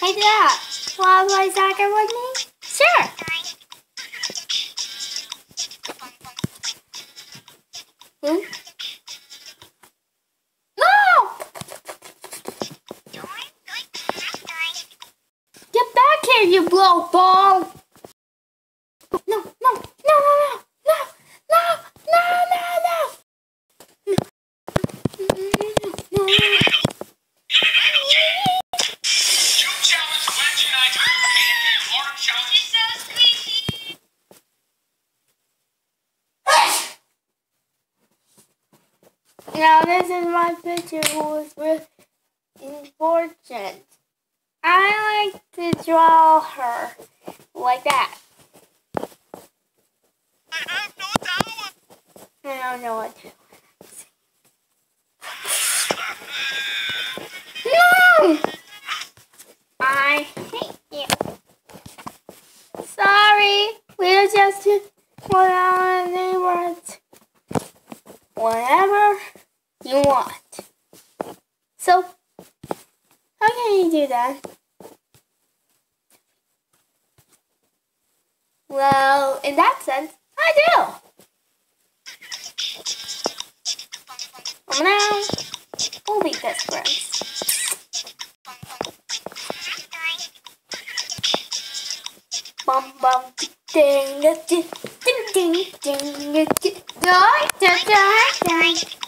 Hey Dad, wanna play soccer with me? Sure. Hmm? No! Get back here, you blow ball! No, no, Now this is my picture who is with important. I like to draw her like that. I have no power. I don't know what to Sorry, we're just one our neighbors. Whatever you want. So, how can you do that? Well, in that sense, I do. Now, we'll be best friends. Bum bum ding ding ding ding ding ding ding ding ding